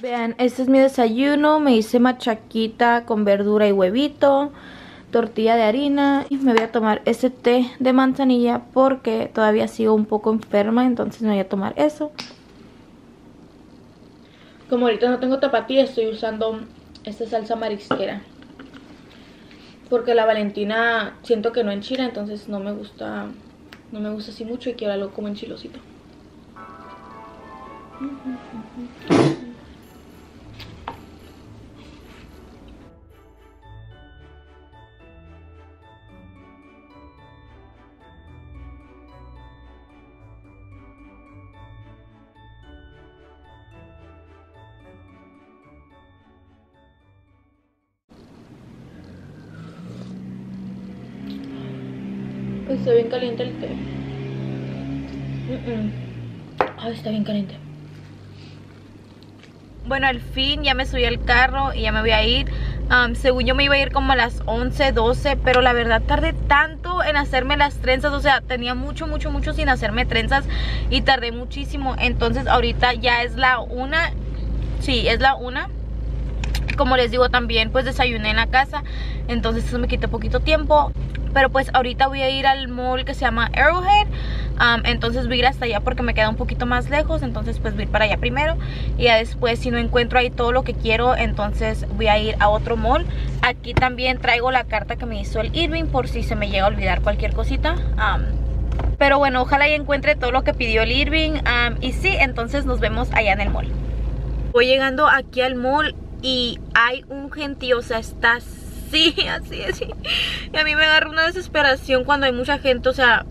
Vean, este es mi desayuno. Me hice machaquita con verdura y huevito, tortilla de harina. Y me voy a tomar este té de manzanilla porque todavía sigo un poco enferma, entonces me voy a tomar eso. Como ahorita no tengo tapatía, estoy usando esta salsa marisquera. Porque la Valentina siento que no enchila, entonces no me gusta, no me gusta así mucho y quiero algo como enchilosito. Está bien caliente el té. Ay, está bien caliente. Bueno, al fin ya me subí al carro y ya me voy a ir. según yo me iba a ir como a las 11, 12, pero la verdad tardé tanto en hacerme las trenzas, o sea, tenía mucho, mucho, mucho sin hacerme trenzas y tardé muchísimo. Entonces ahorita ya es la una, sí, es la una. Como les digo también, pues desayuné en la casa, entonces eso me quitó poquito tiempo. Pero pues ahorita voy a ir al mall que se llama Arrowhead Entonces voy a ir hasta allá porque me queda un poquito más lejos Entonces pues voy a ir para allá primero Y ya después si no encuentro ahí todo lo que quiero Entonces voy a ir a otro mall Aquí también traigo la carta que me hizo el Irving Por si se me llega a olvidar cualquier cosita Pero bueno, ojalá ya encuentre todo lo que pidió el Irving Y sí, entonces nos vemos allá en el mall Voy llegando aquí al mall y hay un gentío, o sea, está Sí, así, así. Y a mí me agarra una desesperación cuando hay mucha gente, o sea,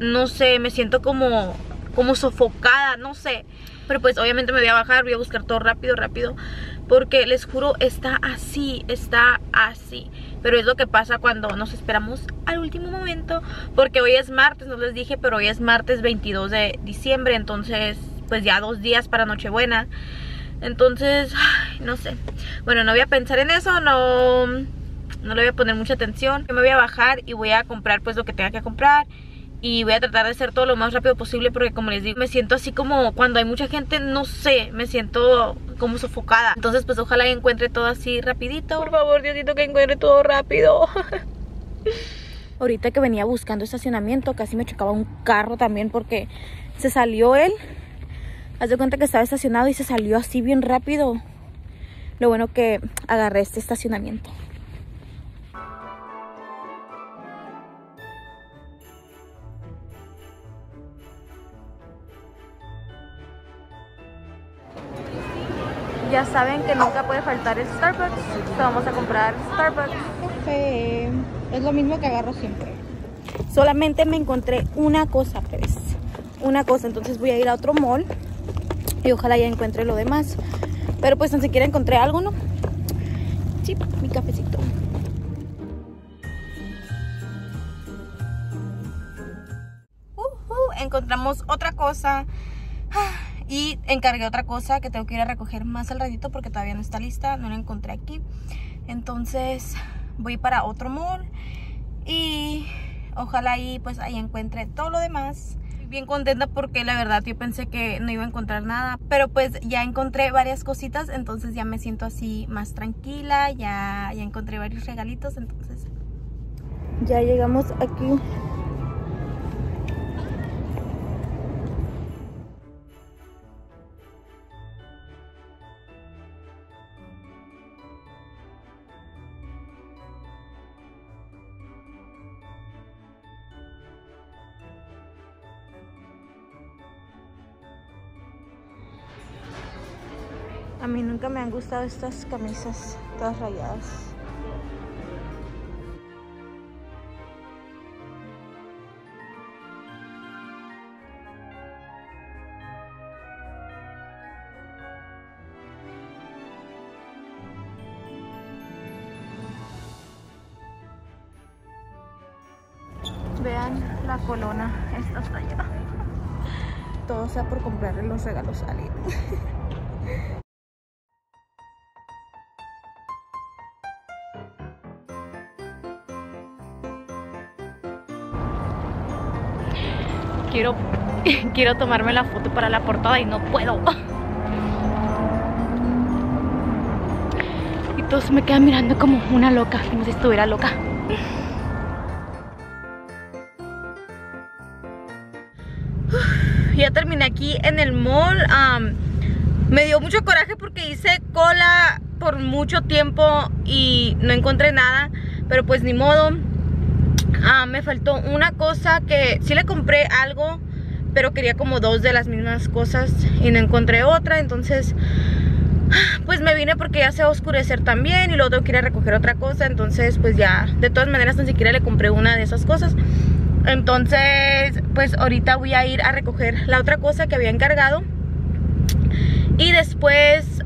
no sé, me siento como, como sofocada, no sé. Pero pues obviamente me voy a bajar, voy a buscar todo rápido, rápido. Porque les juro, está así, está así. Pero es lo que pasa cuando nos esperamos al último momento. Porque hoy es martes, no les dije, pero hoy es martes 22 de diciembre. Entonces, pues ya dos días para Nochebuena. Entonces, no sé. Bueno, no voy a pensar en eso, no no le voy a poner mucha atención. Yo me voy a bajar y voy a comprar pues lo que tenga que comprar y voy a tratar de hacer todo lo más rápido posible porque como les digo, me siento así como cuando hay mucha gente, no sé, me siento como sofocada. Entonces pues ojalá encuentre todo así rapidito. Por favor, Diosito, que encuentre todo rápido. Ahorita que venía buscando estacionamiento, casi me chocaba un carro también porque se salió él. Haz de cuenta que estaba estacionado y se salió así bien rápido. Lo bueno que agarré este estacionamiento. ya saben que nunca puede faltar el Starbucks. vamos a comprar Starbucks. Café. Es lo mismo que agarro siempre. Solamente me encontré una cosa, pues. Una cosa. Entonces voy a ir a otro mall. Y ojalá ya encuentre lo demás. Pero pues ni siquiera encontré algo, ¿no? Sí, mi cafecito. Encontramos otra cosa. Ah, y encargué otra cosa que tengo que ir a recoger más al ratito porque todavía no está lista, no la encontré aquí. Entonces voy para otro mall y ojalá ahí pues ahí encuentre todo lo demás. Bien contenta porque la verdad yo pensé que no iba a encontrar nada, pero pues ya encontré varias cositas, entonces ya me siento así más tranquila, ya, ya encontré varios regalitos, entonces. Ya llegamos aquí A mí nunca me han gustado estas camisas todas rayadas. Vean la colona, esta está allá. Todo sea por comprarle los regalos a alguien. quiero, quiero tomarme la foto para la portada y no puedo. todos me quedan mirando como una loca, como si estuviera loca. ya terminé aquí en el mall. me dio mucho coraje porque hice cola por mucho tiempo y no encontré nada. Pero pues ni modo. Me faltó una cosa que sí le compré algo, pero quería como dos de las mismas cosas y no encontré otra. Entonces, pues me vine porque ya se va a oscurecer también y luego tengo que ir a recoger otra cosa. Entonces, pues ya, de todas maneras, ni siquiera le compré una de esas cosas. Entonces, pues ahorita voy a ir a recoger la otra cosa que había encargado. Y después,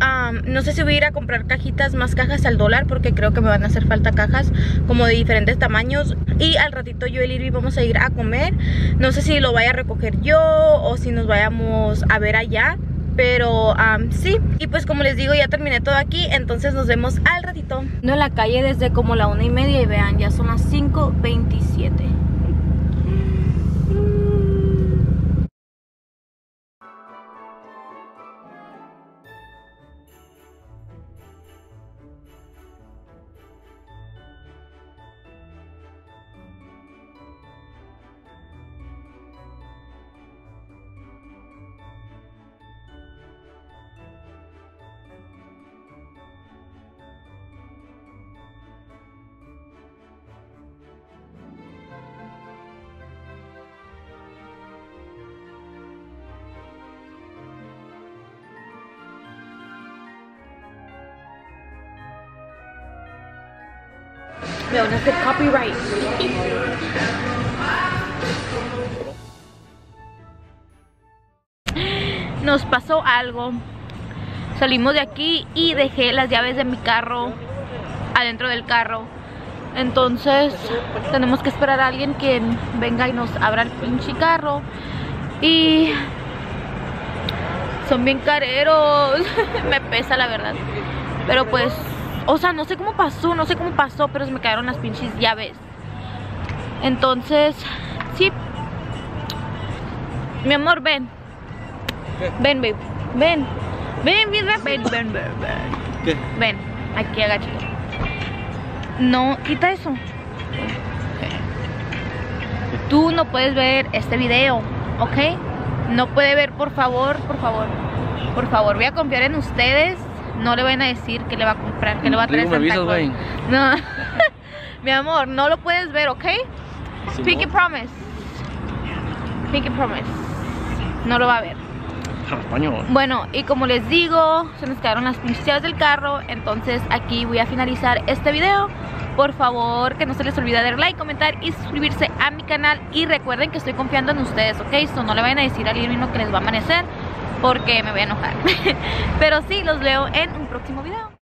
no sé si voy a ir a comprar cajitas, más cajas al dólar Porque creo que me van a hacer falta cajas como de diferentes tamaños. Y al ratito yo y Lili vamos a ir a comer. No sé si lo vaya a recoger yo o si nos vayamos a ver allá pero sí, y pues como les digo ya terminé todo aquí Entonces nos vemos al ratito. No en la calle desde como la una y media Y vean, ya son las 5.27 A hacer copyright. Nos pasó algo. Salimos de aquí y dejé las llaves de mi carro adentro del carro. Entonces tenemos que esperar a alguien que venga y nos abra el pinche carro. Y son bien careros. Me pesa la verdad. Pero pues o sea, no sé cómo pasó, no sé cómo pasó, pero se me cayeron las pinches llaves. Entonces, sí. Mi amor, ven. Ven, babe. Ven. Ven, ven, ven, ven, ven, ven. ¿Qué? Ven, aquí agachito. No, quita eso. Tú no puedes ver este video, ¿ok? No puede ver, por favor, por favor. Por favor, voy a confiar en ustedes no le van a decir que le va a comprar, que le va a traer Santa Claus. No, mi amor, no lo puedes ver, ¿ok? Pinky promise. Pinky promise. No lo va a ver. Español. Bueno, y como les digo, se nos quedaron las pinches del carro, entonces aquí voy a finalizar este video. Por favor, que no se les olvide dar like, comentar y suscribirse a mi canal. Y recuerden que estoy confiando en ustedes, ¿ok? Esto no le vayan a decir al mismo que les va a amanecer porque me voy a enojar. Pero sí, los veo en un próximo video.